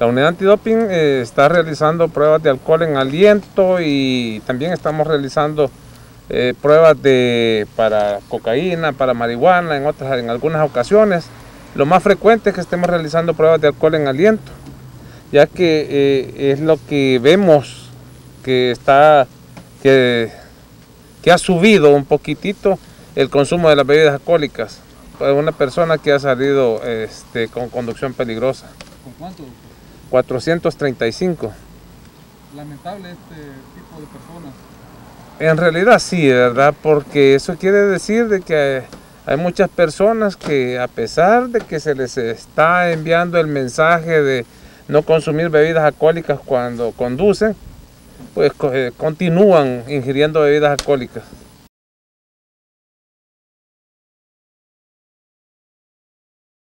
La unidad antidoping eh, está realizando pruebas de alcohol en aliento y también estamos realizando eh, pruebas de, para cocaína, para marihuana en, otras, en algunas ocasiones. Lo más frecuente es que estemos realizando pruebas de alcohol en aliento, ya que eh, es lo que vemos que está que, ha subido un poquitito el consumo de las bebidas alcohólicas para una persona que ha salido este, con conducción peligrosa. ¿Con cuánto? 435. Lamentable este tipo de personas. En realidad sí, ¿verdad? Porque eso quiere decir de que hay muchas personas que a pesar de que se les está enviando el mensaje de no consumir bebidas alcohólicas cuando conducen, pues eh, continúan ingiriendo bebidas alcohólicas.